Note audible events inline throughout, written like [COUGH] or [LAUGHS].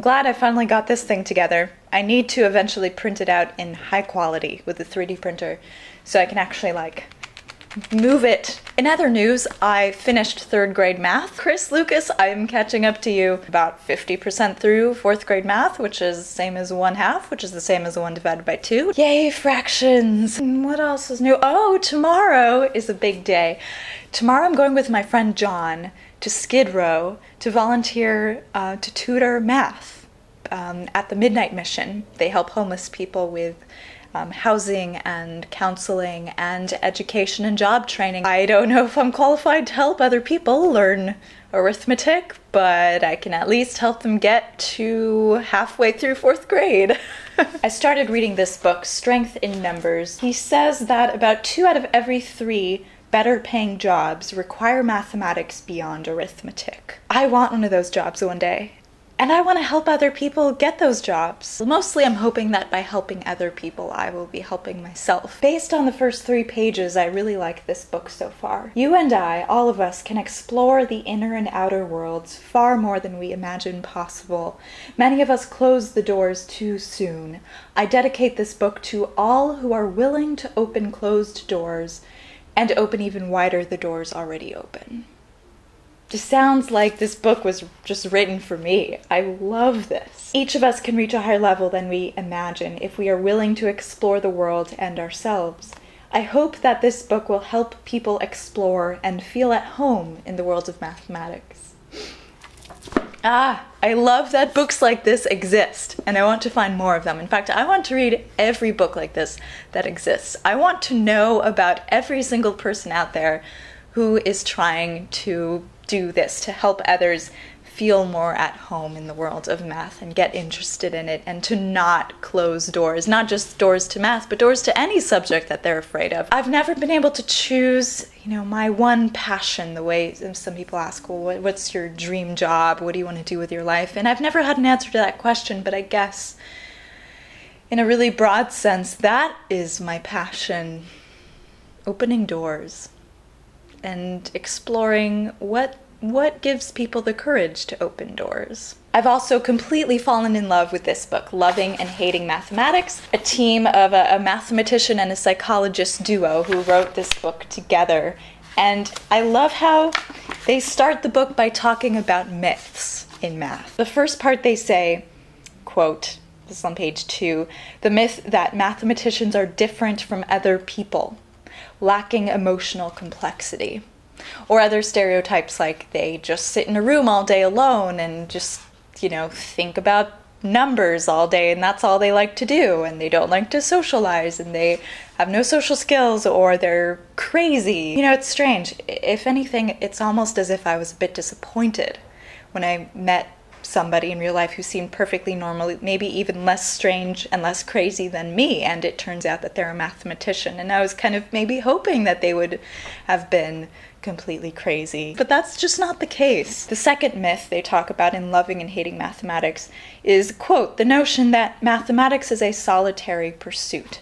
I'm glad I finally got this thing together. I need to eventually print it out in high quality with a 3D printer so I can actually like move it. In other news, I finished third grade math. Chris Lucas, I'm catching up to you about 50% through fourth grade math, which is same as one half, which is the same as one divided by two. Yay, fractions! What else is new? Oh, tomorrow is a big day. Tomorrow I'm going with my friend John to Skid Row to volunteer uh, to tutor math um, at the Midnight Mission. They help homeless people with um, housing and counseling and education and job training. I don't know if I'm qualified to help other people learn arithmetic, but I can at least help them get to halfway through fourth grade. [LAUGHS] I started reading this book, Strength in Numbers. He says that about two out of every three better paying jobs require mathematics beyond arithmetic. I want one of those jobs one day. And I want to help other people get those jobs. Mostly, I'm hoping that by helping other people, I will be helping myself. Based on the first three pages, I really like this book so far. You and I, all of us, can explore the inner and outer worlds far more than we imagine possible. Many of us close the doors too soon. I dedicate this book to all who are willing to open closed doors and open even wider the doors already open just sounds like this book was just written for me. I love this. Each of us can reach a higher level than we imagine if we are willing to explore the world and ourselves. I hope that this book will help people explore and feel at home in the world of mathematics. Ah, I love that books like this exist, and I want to find more of them. In fact, I want to read every book like this that exists. I want to know about every single person out there who is trying to do this to help others feel more at home in the world of math and get interested in it and to not close doors, not just doors to math, but doors to any subject that they're afraid of. I've never been able to choose, you know, my one passion, the way some people ask, well, what's your dream job? What do you want to do with your life? And I've never had an answer to that question, but I guess in a really broad sense, that is my passion opening doors and exploring what what gives people the courage to open doors. I've also completely fallen in love with this book, Loving and Hating Mathematics, a team of a, a mathematician and a psychologist duo who wrote this book together. And I love how they start the book by talking about myths in math. The first part they say, quote, this is on page two, the myth that mathematicians are different from other people lacking emotional complexity. Or other stereotypes like they just sit in a room all day alone and just, you know, think about numbers all day and that's all they like to do and they don't like to socialize and they have no social skills or they're crazy. You know, it's strange. If anything, it's almost as if I was a bit disappointed when I met somebody in real life who seemed perfectly normal, maybe even less strange and less crazy than me, and it turns out that they're a mathematician. And I was kind of maybe hoping that they would have been completely crazy. But that's just not the case. The second myth they talk about in Loving and Hating Mathematics is, quote, the notion that mathematics is a solitary pursuit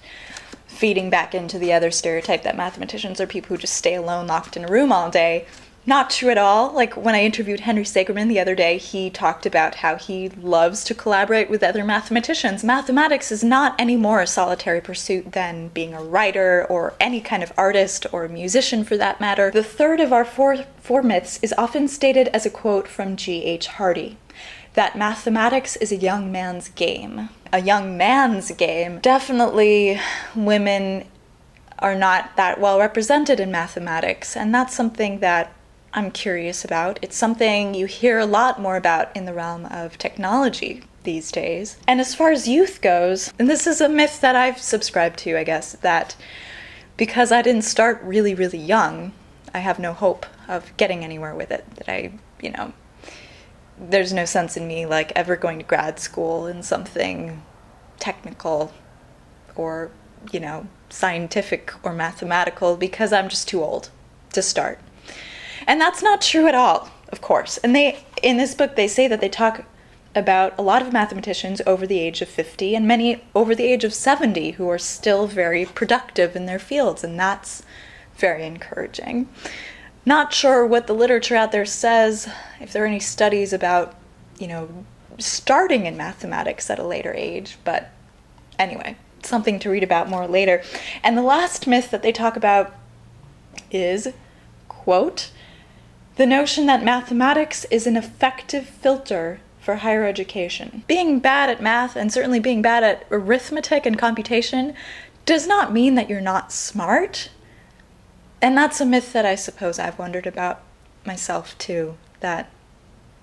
feeding back into the other stereotype that mathematicians are people who just stay alone locked in a room all day not true at all. Like when I interviewed Henry Segerman the other day, he talked about how he loves to collaborate with other mathematicians. Mathematics is not any more a solitary pursuit than being a writer or any kind of artist or musician for that matter. The third of our four, four myths is often stated as a quote from G.H. Hardy that mathematics is a young man's game. A young man's game. Definitely women are not that well represented in mathematics, and that's something that I'm curious about. It's something you hear a lot more about in the realm of technology these days. And as far as youth goes, and this is a myth that I've subscribed to, I guess, that because I didn't start really, really young, I have no hope of getting anywhere with it. That I, you know, there's no sense in me like ever going to grad school in something technical or, you know, scientific or mathematical because I'm just too old to start. And that's not true at all, of course. And they in this book they say that they talk about a lot of mathematicians over the age of 50 and many over the age of 70 who are still very productive in their fields and that's very encouraging. Not sure what the literature out there says, if there are any studies about, you know, starting in mathematics at a later age, but anyway, something to read about more later. And the last myth that they talk about is, quote, the notion that mathematics is an effective filter for higher education. Being bad at math and certainly being bad at arithmetic and computation does not mean that you're not smart. And that's a myth that I suppose I've wondered about myself too, that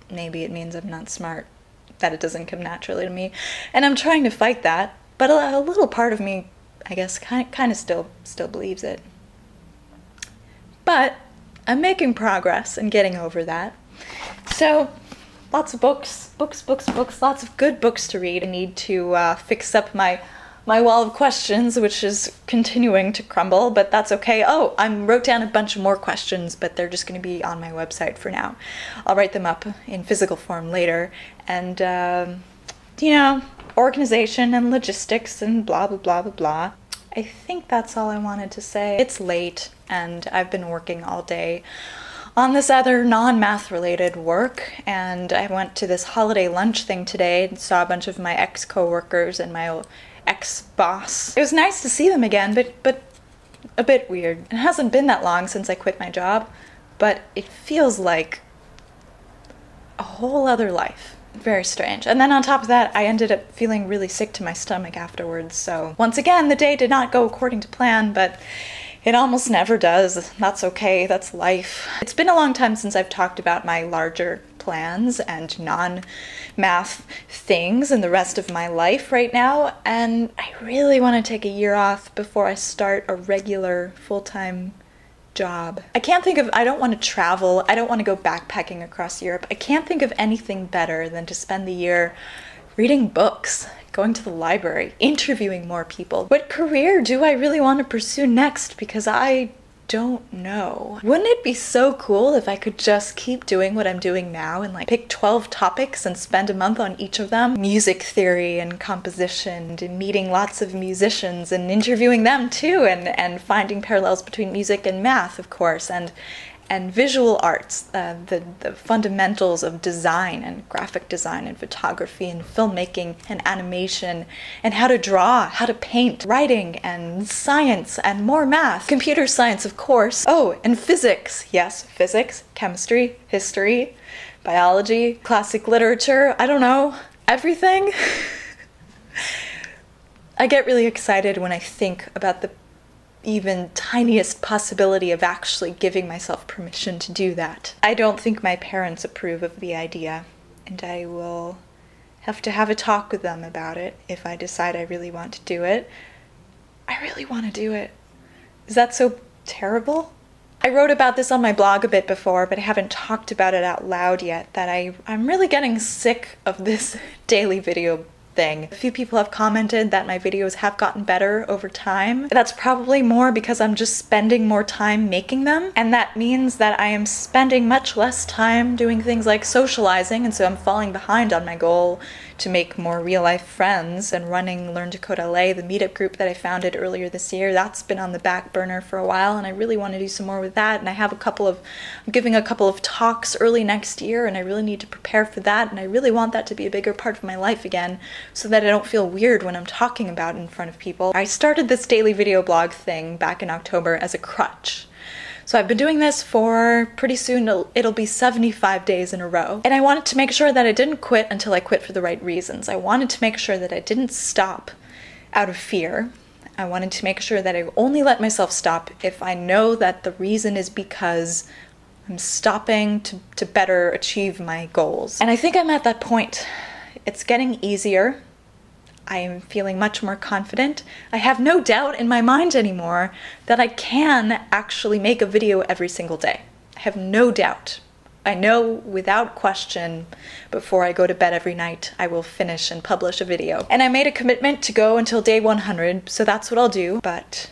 maybe it means I'm not smart, that it doesn't come naturally to me. And I'm trying to fight that, but a, little part of me, I guess, kind kind of still still believes it. But I'm making progress and getting over that. So, lots of books, books, books, books, lots of good books to read. I need to uh, fix up my my wall of questions, which is continuing to crumble, but that's okay. Oh, I wrote down a bunch of more questions, but they're just going to be on my website for now. I'll write them up in physical form later. And, um, you know, organization and logistics and blah, blah, blah, blah, blah. I think that's all I wanted to say. It's late, and I've been working all day on this other non math related work. And I went to this holiday lunch thing today and saw a bunch of my ex coworkers and my ex boss. It was nice to see them again, but, but a bit weird. It hasn't been that long since I quit my job, but it feels like a whole other life. Very strange. And then on top of that, I ended up feeling really sick to my stomach afterwards. So, once again, the day did not go according to plan, but it almost never does. That's okay. That's life. It's been a long time since I've talked about my larger plans and non math things in the rest of my life right now, and I really want to take a year off before I start a regular full time job. I can't think of, I don't want to travel, I don't want to go backpacking across Europe. I can't think of anything better than to spend the year reading books, going to the library, interviewing more people. What career do I really want to pursue next? Because I don't know. Wouldn't it be so cool if I could just keep doing what I'm doing now and like pick 12 topics and spend a month on each of them? Music theory and composition and meeting lots of musicians and interviewing them too and, and finding parallels between music and math, of course, and and visual arts, uh, the, the fundamentals of design and graphic design and photography and filmmaking and animation and how to draw, how to paint, writing and science and more math, computer science, of course. Oh, and physics. Yes, physics, chemistry, history, biology, classic literature, I don't know, everything. [LAUGHS] I get really excited when I think about the even tiniest possibility of actually giving myself permission to do that. I don't think my parents approve of the idea, and I will have to have a talk with them about it if I decide I really want to do it. I really want to do it. Is that so terrible? I wrote about this on my blog a bit before, but I haven't talked about it out loud yet. That I, I'm really getting sick of this [LAUGHS] daily video thing. A few people have commented that my videos have gotten better over time. That's probably more because I'm just spending more time making them, and that means that I am spending much less time doing things like socializing, and so I'm falling behind on my goal to make more real life friends and running Learn to Code LA, the meetup group that I founded earlier this year. That's been on the back burner for a while, and I really want to do some more with that. And I have a couple of, I'm giving a couple of talks early next year, and I really need to prepare for that. And I really want that to be a bigger part of my life again so that I don't feel weird when I'm talking about in front of people. I started this daily video blog thing back in October as a crutch. So I've been doing this for pretty soon, it'll be 75 days in a row. And I wanted to make sure that I didn't quit until I quit for the right reasons. I wanted to make sure that I didn't stop out of fear. I wanted to make sure that I only let myself stop if I know that the reason is because I'm stopping to, to better achieve my goals. And I think I'm at that point. It's getting easier I am feeling much more confident. I have no doubt in my mind anymore that I can actually make a video every single day. I have no doubt. I know without question before I go to bed every night, I will finish and publish a video. And I made a commitment to go until day 100, so that's what I'll do, but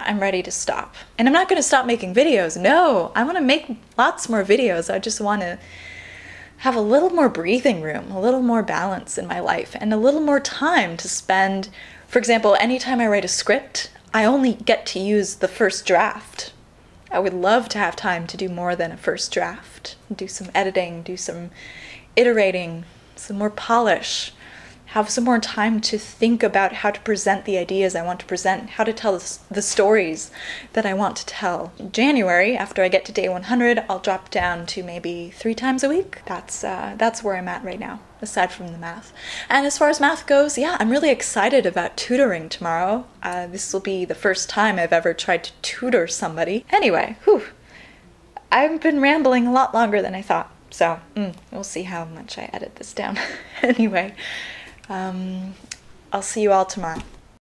I'm ready to stop. And I'm not going to stop making videos. No, I want to make lots more videos. I just want to have a little more breathing room, a little more balance in my life, and a little more time to spend. For example, anytime I write a script, I only get to use the first draft. I would love to have time to do more than a first draft, do some editing, do some iterating, some more polish, have some more time to think about how to present the ideas I want to present, how to tell the stories that I want to tell. January, after I get to day 100, I'll drop down to maybe three times a week. That's uh, that's where I'm at right now, aside from the math. And as far as math goes, yeah, I'm really excited about tutoring tomorrow. Uh, this will be the first time I've ever tried to tutor somebody. Anyway, whew, I've been rambling a lot longer than I thought. So mm, we'll see how much I edit this down. [LAUGHS] anyway. Um, I'll see you all tomorrow.